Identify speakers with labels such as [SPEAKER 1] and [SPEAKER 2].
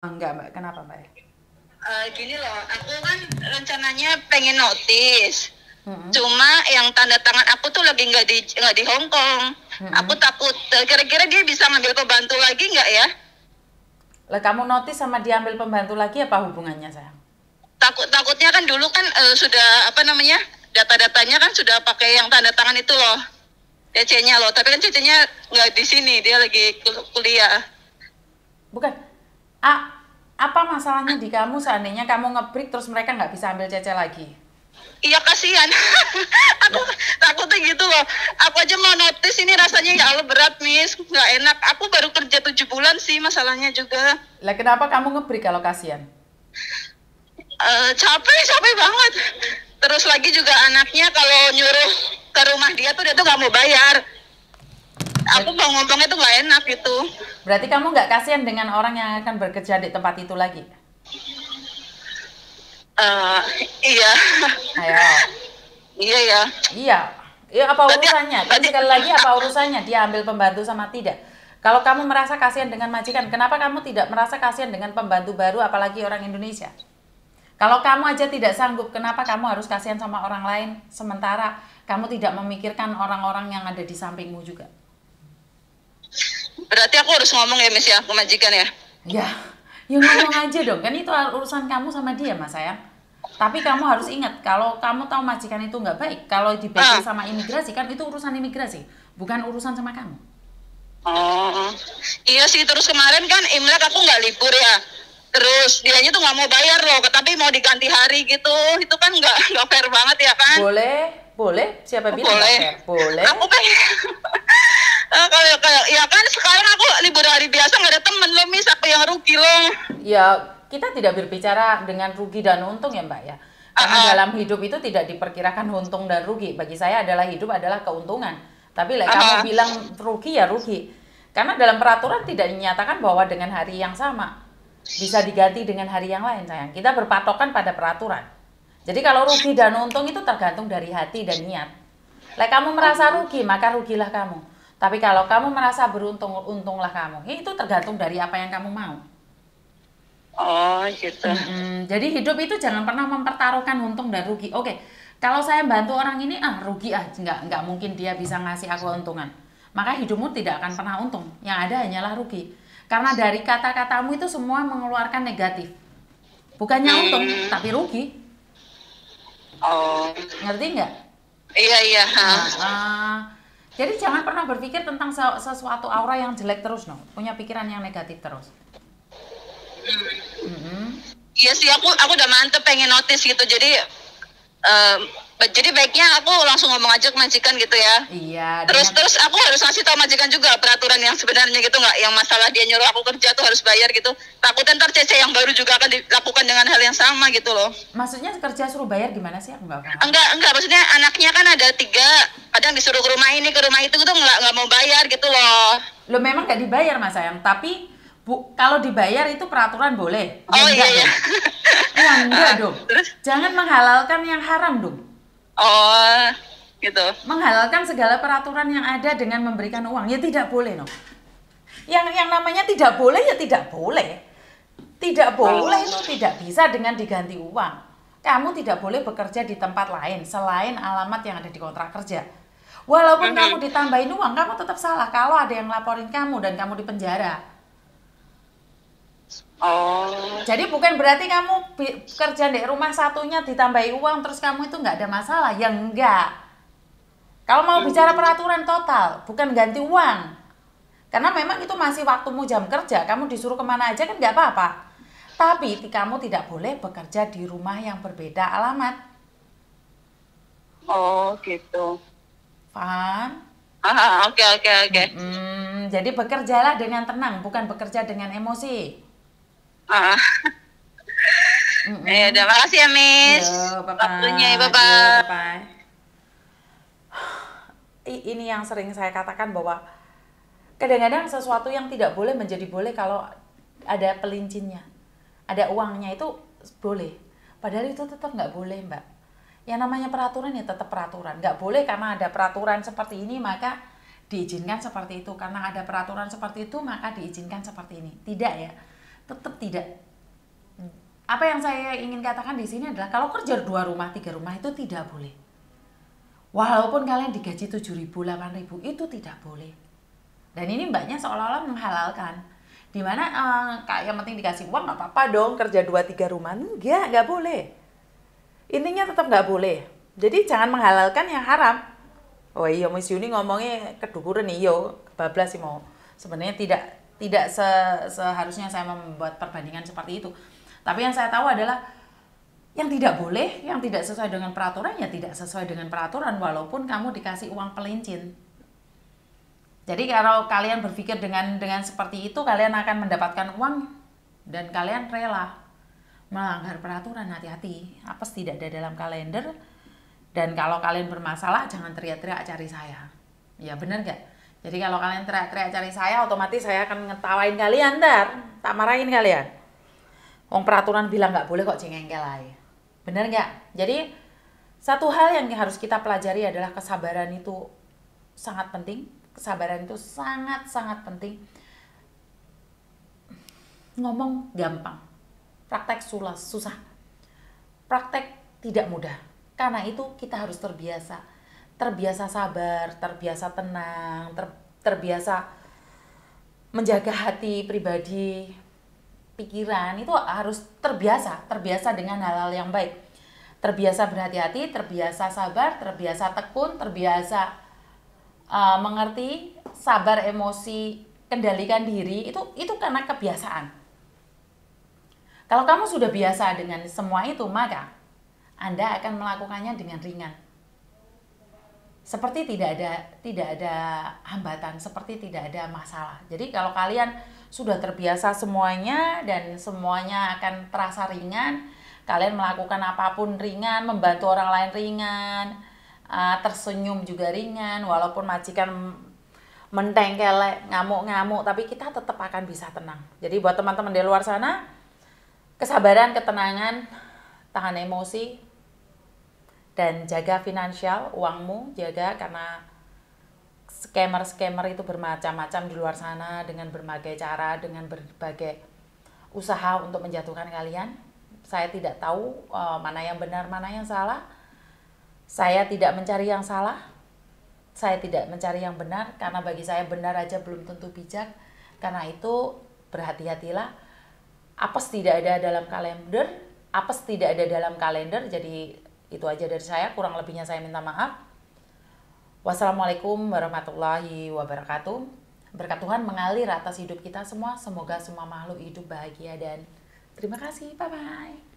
[SPEAKER 1] Enggak, Mbak. Kenapa, Mbak?
[SPEAKER 2] Eh, gini loh, aku kan rencananya pengen notice.
[SPEAKER 1] Mm-mm.
[SPEAKER 2] Cuma yang tanda tangan aku tuh lagi nggak di nggak di Hong Kong.
[SPEAKER 1] Mm-mm.
[SPEAKER 2] Aku takut. eh, Kira-kira dia bisa ngambil pembantu lagi nggak ya?
[SPEAKER 1] Lah kamu notis sama diambil pembantu lagi apa hubungannya, sayang?
[SPEAKER 2] Takut takutnya kan dulu kan eh, sudah apa namanya data-datanya kan sudah pakai yang tanda tangan itu loh. CC-nya loh, tapi kan CC-nya nggak di sini, dia lagi kul- kuliah.
[SPEAKER 1] Bukan. A, apa masalahnya di kamu seandainya kamu ngebreak terus mereka nggak bisa ambil cece lagi?
[SPEAKER 2] Iya kasihan. aku takutnya gitu loh. Aku aja mau notice ini rasanya ya Allah berat miss, nggak enak. Aku baru kerja tujuh bulan sih masalahnya juga.
[SPEAKER 1] Lah kenapa kamu ngebreak kalau kasihan?
[SPEAKER 2] Eh, capek capek banget. Terus lagi juga anaknya kalau nyuruh ke rumah dia tuh dia tuh nggak mau bayar. Aku mau ngomongnya tuh nggak enak gitu.
[SPEAKER 1] Berarti kamu nggak kasihan dengan orang yang akan bekerja di tempat itu lagi?
[SPEAKER 2] Eh, iya,
[SPEAKER 1] Ayo.
[SPEAKER 2] iya ya.
[SPEAKER 1] Iya. Iya apa
[SPEAKER 2] Berarti-
[SPEAKER 1] urusannya?
[SPEAKER 2] Berarti-
[SPEAKER 1] sekali lagi apa urusannya dia ambil pembantu sama tidak? Kalau kamu merasa kasihan dengan majikan, kenapa kamu tidak merasa kasihan dengan pembantu baru apalagi orang Indonesia? Kalau kamu aja tidak sanggup, kenapa kamu harus kasihan sama orang lain sementara kamu tidak memikirkan orang-orang yang ada di sampingmu juga?
[SPEAKER 2] Berarti aku harus ngomong ya miss ya ke majikan ya.
[SPEAKER 1] Ya, ya ngomong aja dong. Kan itu urusan kamu sama dia, Mas sayang. Tapi kamu harus ingat, kalau kamu tahu majikan itu nggak baik, kalau di
[SPEAKER 2] Ah.
[SPEAKER 1] sama imigrasi kan itu urusan imigrasi, bukan urusan sama kamu.
[SPEAKER 2] Oh, iya sih terus kemarin kan Imlek aku nggak libur ya. Terus dianya tuh nggak mau bayar loh, tapi mau diganti hari gitu. Itu kan nggak nggak fair banget ya kan?
[SPEAKER 1] Boleh, boleh. Siapa bilang nggak
[SPEAKER 2] Boleh.
[SPEAKER 1] fair? Boleh.
[SPEAKER 2] Aku pengen. Eh, kalau kayak ya kan sekarang aku libur hari biasa nggak ada temen loh mis, aku yang rugi loh.
[SPEAKER 1] Ya, kita tidak berbicara dengan rugi dan untung ya, Mbak ya. Karena
[SPEAKER 2] Ah, ah.
[SPEAKER 1] dalam hidup itu tidak diperkirakan untung dan rugi. Bagi saya adalah hidup adalah keuntungan. Tapi lah
[SPEAKER 2] Ah,
[SPEAKER 1] kamu
[SPEAKER 2] ah.
[SPEAKER 1] bilang rugi ya rugi. Karena dalam peraturan tidak dinyatakan bahwa dengan hari yang sama bisa diganti dengan hari yang lain, sayang. Kita berpatokan pada peraturan. Jadi kalau rugi dan untung itu tergantung dari hati dan niat. Lah kamu merasa rugi, maka rugilah kamu. Tapi kalau kamu merasa beruntung, untunglah kamu. Itu tergantung dari apa yang kamu mau.
[SPEAKER 2] Oh gitu.
[SPEAKER 1] Mm, jadi hidup itu jangan pernah mempertaruhkan untung dan rugi. Oke, kalau saya bantu orang ini ah rugi ah nggak nggak mungkin dia bisa ngasih aku keuntungan. Maka hidupmu tidak akan pernah untung. Yang ada hanyalah rugi. Karena dari kata-katamu itu semua mengeluarkan negatif. Bukannya untung,
[SPEAKER 2] Hmm.
[SPEAKER 1] tapi rugi.
[SPEAKER 2] Oh,
[SPEAKER 1] Ngerti nggak?
[SPEAKER 2] iya iya.
[SPEAKER 1] Nah, ah, jadi jangan pernah berpikir tentang se- sesuatu aura yang jelek terus, no. Punya pikiran yang negatif terus. Mm-mm.
[SPEAKER 2] Iya sih aku aku udah mantep pengen notice gitu jadi em, jadi baiknya aku langsung ngomong aja ke majikan gitu ya.
[SPEAKER 1] Iya.
[SPEAKER 2] Terus
[SPEAKER 1] dengan-
[SPEAKER 2] terus aku harus ngasih tau majikan juga peraturan yang sebenarnya gitu nggak yang masalah dia nyuruh aku kerja tuh harus bayar gitu. Takutnya ntar CC yang baru juga akan dilakukan dengan hal yang sama gitu loh.
[SPEAKER 1] Maksudnya kerja suruh bayar gimana sih? Aku nggak paham.
[SPEAKER 2] Enggak enggak maksudnya anaknya kan ada tiga kadang disuruh ke rumah ini ke rumah itu tuh nggak nggak mau bayar gitu loh.
[SPEAKER 1] Lo memang gak dibayar mas sayang, tapi bu kalau dibayar itu peraturan boleh. Ya
[SPEAKER 2] Oh iya
[SPEAKER 1] enggak
[SPEAKER 2] iya.
[SPEAKER 1] dong. Ya enggak dong.
[SPEAKER 2] Terus?
[SPEAKER 1] Jangan menghalalkan yang haram dong.
[SPEAKER 2] Oh gitu.
[SPEAKER 1] Menghalalkan segala peraturan yang ada dengan memberikan uang ya tidak boleh no. Yang yang namanya tidak boleh ya tidak boleh. Tidak boleh itu tidak bisa dengan diganti uang. Kamu tidak boleh bekerja di tempat lain selain alamat yang ada di kontrak kerja. Walaupun kamu ditambahin uang, kamu tetap salah kalau ada yang laporin kamu dan kamu di penjara.
[SPEAKER 2] Oh
[SPEAKER 1] Jadi bukan berarti kamu kerja di rumah satunya ditambahi uang terus kamu itu nggak ada masalah, ya enggak. Kalau mau bicara peraturan total, bukan ganti uang. Karena memang itu masih waktumu jam kerja, kamu disuruh ke mana aja kan nggak apa-apa. Tapi kamu tidak boleh bekerja di rumah yang berbeda alamat.
[SPEAKER 2] oh gitu.
[SPEAKER 1] Paham?
[SPEAKER 2] Ah oke oke oke.
[SPEAKER 1] Jadi bekerjalah dengan tenang, bukan bekerja dengan emosi.
[SPEAKER 2] Ah.
[SPEAKER 1] Mm-mm.
[SPEAKER 2] Ya udah makasih ya Miss.
[SPEAKER 1] Yo.
[SPEAKER 2] Waktunya ya bye
[SPEAKER 1] Yo,
[SPEAKER 2] bye.
[SPEAKER 1] bye-bye. I- Ini yang sering saya katakan bahwa kadang-kadang sesuatu yang tidak boleh menjadi boleh kalau ada pelincinnya, ada uangnya itu boleh. Padahal itu tetap nggak boleh, Mbak. Yang namanya peraturan ya tetap peraturan. Nggak boleh karena ada peraturan seperti ini maka diizinkan seperti itu. Karena ada peraturan seperti itu maka diizinkan seperti ini. Tidak ya. tetap tidak apa yang saya ingin katakan di sini adalah kalau kerja dua rumah tiga rumah itu tidak boleh. Walaupun kalian digaji tujuh ribu delapan ribu itu tidak boleh. Dan ini mbaknya seolah-olah menghalalkan. Di mana uh, kak yang penting dikasih uang nggak apa-apa dong kerja dua tiga rumah. Enggak nggak boleh. Intinya tetap nggak boleh. Jadi jangan menghalalkan yang haram. Oh iya Miss Yuni ngomongnya kedukuran iyo kebablas sih mau. Sebenarnya tidak tidak se seharusnya saya membuat perbandingan seperti itu tapi yang saya tahu adalah yang tidak boleh, yang tidak sesuai dengan peraturan ya tidak sesuai dengan peraturan walaupun kamu dikasih uang pelincin. Jadi kalau kalian berpikir dengan dengan seperti itu kalian akan mendapatkan uang dan kalian rela melanggar peraturan hati-hati. Apa tidak ada dalam kalender? Dan kalau kalian bermasalah jangan teriak-teriak cari saya. Ya benar nggak? Jadi kalau kalian teriak-teriak cari saya otomatis saya akan ngetawain kalian ntar. Tak marahin kalian. Wong peraturan bilang nggak boleh kok cengengkel aja. Bener nggak? Jadi satu hal yang harus kita pelajari adalah kesabaran itu sangat penting. Kesabaran itu sangat-sangat penting. Ngomong gampang, praktek sulas susah. Praktek tidak mudah. Karena itu kita harus terbiasa. Terbiasa sabar, terbiasa tenang, ter, terbiasa menjaga hati pribadi, pikiran itu harus terbiasa, terbiasa dengan hal-hal yang baik. Terbiasa berhati-hati, terbiasa sabar, terbiasa tekun, terbiasa uh, mengerti, sabar emosi, kendalikan diri, itu itu karena kebiasaan. Kalau kamu sudah biasa dengan semua itu, maka Anda akan melakukannya dengan ringan. Seperti tidak ada tidak ada hambatan, seperti tidak ada masalah. Jadi kalau kalian sudah terbiasa semuanya dan semuanya akan terasa ringan. Kalian melakukan apa pun ringan, membantu orang lain ringan, uh, tersenyum juga ringan, walaupun majikan mentengkel ngamuk-ngamuk, tapi kita tetap akan bisa tenang. Jadi buat teman-teman di luar sana, kesabaran, ketenangan, tahan emosi, dan jaga finansial, uangmu, jaga karena scammer-scammer itu bermacam-macam di luar sana dengan berbagai cara, dengan berbagai usaha untuk menjatuhkan kalian. Saya tidak tahu uh, mana yang benar, mana yang salah. Saya tidak mencari yang salah. Saya tidak mencari yang benar karena bagi saya benar aja belum tentu bijak. Karena itu berhati-hatilah. Apes tidak ada dalam kalender, apes tidak ada dalam kalender. Jadi itu aja dari saya, kurang lebihnya saya minta maaf. Wassalamualaikum warahmatullahi wabarakatuh. Berkat Tuhan mengalir atas hidup kita semua. Semoga semua makhluk hidup bahagia dan terima kasih. Bye bye.